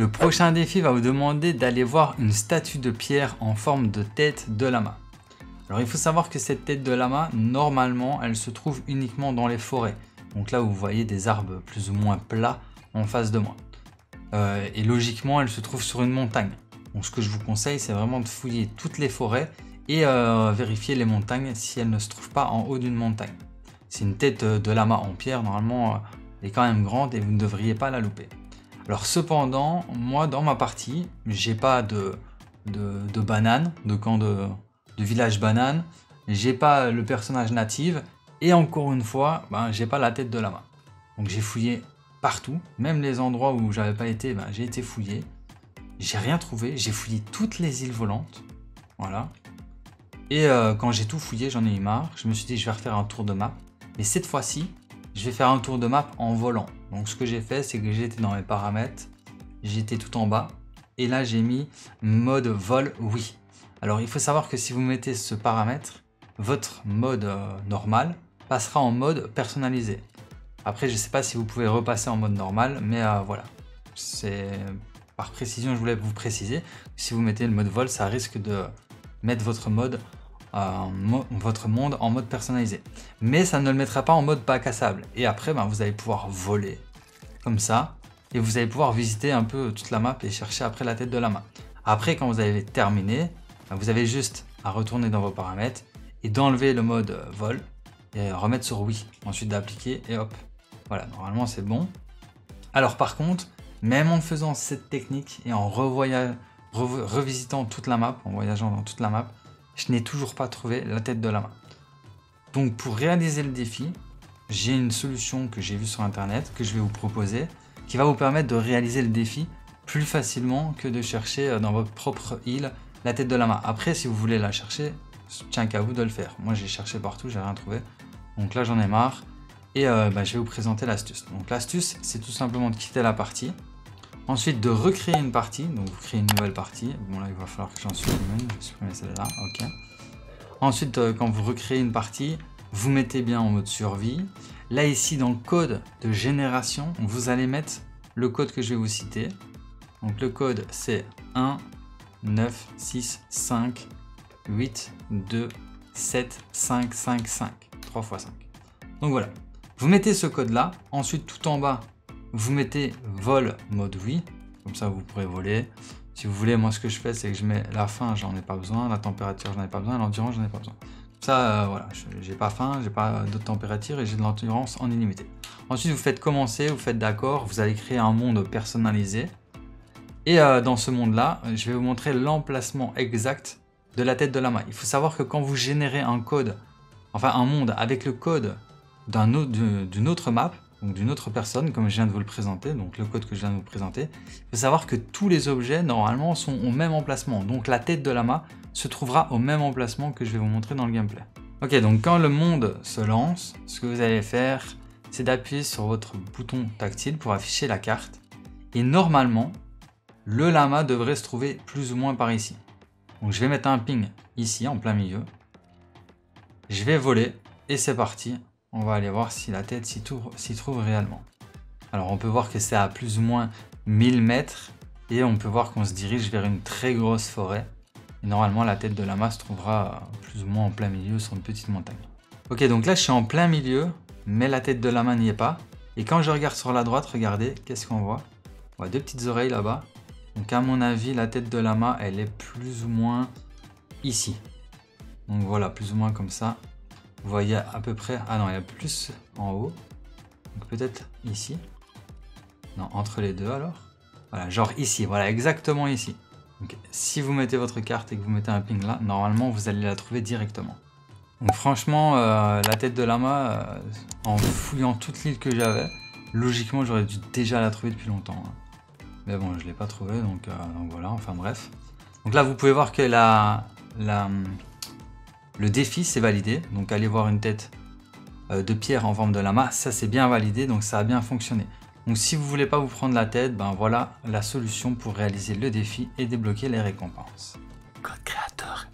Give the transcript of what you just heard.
Le prochain défi va vous demander d'aller voir une statue de pierre en forme de tête de lama. Alors il faut savoir que cette tête de lama, normalement, elle se trouve uniquement dans les forêts. Donc là, vous voyez des arbres plus ou moins plats en face de moi. Euh, et logiquement, elle se trouve sur une montagne. Donc ce que je vous conseille, c'est vraiment de fouiller toutes les forêts et euh, vérifier les montagnes si elles ne se trouvent pas en haut d'une montagne. C'est une tête de lama en pierre, normalement, euh, elle est quand même grande et vous ne devriez pas la louper. Alors cependant, moi dans ma partie, j'ai pas de, de, banane, de camp de, de village banane, j'ai pas le personnage natif, et encore une fois, ben, j'ai pas la tête de lama. Donc j'ai fouillé partout, même les endroits où j'avais pas été, ben, j'ai été fouillé. J'ai rien trouvé, j'ai fouillé toutes les îles volantes. Voilà. Et euh, quand j'ai tout fouillé, j'en ai eu marre. Je me suis dit, je vais refaire un tour de map. Mais cette fois-ci, je vais faire un tour de map en volant. Donc ce que j'ai fait, c'est que j'étais dans mes paramètres. J'étais tout en bas. Et là, j'ai mis mode vol oui. Alors il faut savoir que si vous mettez ce paramètre, votre mode euh, normal passera en mode personnalisé. Après, je ne sais pas si vous pouvez repasser en mode normal, mais euh, voilà. C'est par précision, je voulais vous préciser. Si vous mettez le mode vol, ça risque de mettre votre mode, euh, votre monde en mode personnalisé. Mais ça ne le mettra pas en mode bac à sable. Et après, ben, vous allez pouvoir voler comme ça. Et vous allez pouvoir visiter un peu toute la map et chercher après la tête de la main. Après, quand vous avez terminé, ben, vous avez juste à retourner dans vos paramètres et d'enlever le mode euh, vol et remettre sur oui. Ensuite d'appliquer et hop, voilà, normalement c'est bon. Alors par contre, même en faisant cette technique et en revisitant toute la map, en voyageant dans toute la map, je n'ai toujours pas trouvé la tête de la main. Donc pour réaliser le défi, j'ai une solution que j'ai vue sur internet, que je vais vous proposer, qui va vous permettre de réaliser le défi plus facilement que de chercher euh, dans votre propre île la tête de la main. Après, si vous voulez la chercher, tiens qu'à vous de le faire. Moi, j'ai cherché partout, j'ai rien trouvé. Donc là, j'en ai marre. Et euh, bah, je vais vous présenter l'astuce. Donc l'astuce, c'est tout simplement de quitter la partie. Ensuite, de recréer une partie. Donc vous créez une nouvelle partie. Bon là, il va falloir que j'en supprime une. Celle-là. Ok. Ensuite, euh, quand vous recréez une partie, vous mettez bien en mode survie. Là, ici, dans le code de génération, vous allez mettre le code que je vais vous citer. Donc le code, c'est 1, 9, 6, 5, 8, 2, 7, 5, 5, 5. 3 x 5. Donc voilà. Vous mettez ce code-là. Ensuite, tout en bas, vous mettez vol mode oui. Comme ça, vous pourrez voler. Si vous voulez, moi, ce que je fais, c'est que je mets la faim, j'en ai pas besoin. La température, j'en ai pas besoin. L'endurance, j'en ai pas besoin. Ça, euh, voilà, j'ai pas faim, j'ai pas de température et j'ai de l'endurance en illimité. Ensuite, vous faites commencer, vous faites d'accord, vous allez créer un monde personnalisé. Et euh, dans ce monde-là, je vais vous montrer l'emplacement exact de la tête de la main. Il faut savoir que quand vous générez un code, enfin un monde avec le code d'une autre, map, d'une autre personne, comme je viens de vous le présenter, donc le code que je viens de vous présenter, il faut savoir que tous les objets, normalement, sont au même emplacement. Donc la tête de la map se trouvera au même emplacement que je vais vous montrer dans le gameplay. Ok, donc quand le monde se lance, ce que vous allez faire, c'est d'appuyer sur votre bouton tactile pour afficher la carte. Et normalement, le lama devrait se trouver plus ou moins par ici. Donc je vais mettre un ping ici, en plein milieu. Je vais voler, et c'est parti. On va aller voir si la tête s'y trouve, réellement. Alors on peut voir que c'est à plus ou moins 1000 mètres et on peut voir qu'on se dirige vers une très grosse forêt. Et normalement la tête de lama se trouvera plus ou moins en plein milieu sur une petite montagne. Ok donc là je suis en plein milieu mais la tête de lama n'y est pas. Et quand je regarde sur la droite, regardez, qu'est-ce qu'on voit? On voit deux petites oreilles là-bas. Donc à mon avis la tête de lama elle est plus ou moins ici. Donc voilà plus ou moins comme ça. Vous voyez à peu près... Ah non, il y a plus en haut. Donc peut-être ici. Non, entre les deux alors. Voilà, genre ici. Voilà, exactement ici. Donc, si vous mettez votre carte et que vous mettez un ping là, normalement, vous allez la trouver directement. Donc franchement, euh, la tête de lama, euh, en fouillant toute l'île que j'avais, logiquement, j'aurais dû déjà la trouver depuis longtemps. Hein. Mais bon, je ne l'ai pas trouvé, donc, euh, donc, voilà, enfin bref. Donc là, vous pouvez voir que la, la, le défi, c'est validé. Donc, allez voir une tête euh, de pierre en forme de lama. Ça, c'est bien validé. Donc, ça a bien fonctionné. Donc, si vous voulez pas vous prendre la tête, ben voilà la solution pour réaliser le défi et débloquer les récompenses. Code créateur.